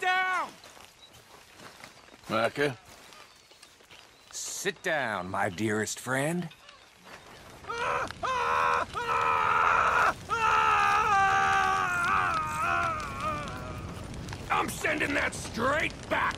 down! Sit down, my dearest friend. I'm sending that straight back!